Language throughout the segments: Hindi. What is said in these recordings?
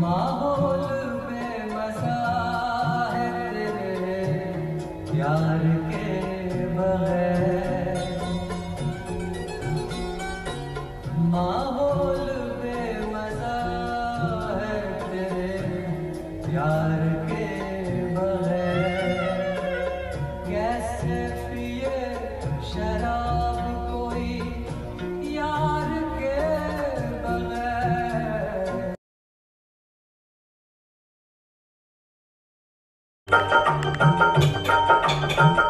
माहौल में मसा है प्यार के बगैर। माहौल Thank you.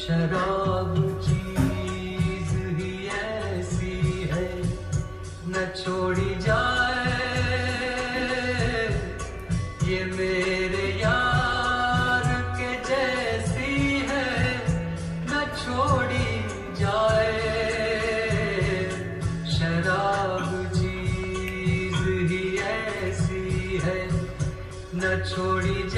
शराब चीज़ ही ऐसी है, न छोड़ी जाए। ये मेरे यार के जैसी है, न छोड़ी जाए। शराब चीज़ ही ऐसी है, न छोड़ी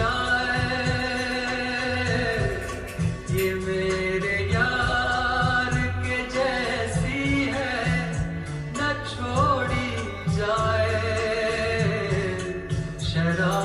turtle.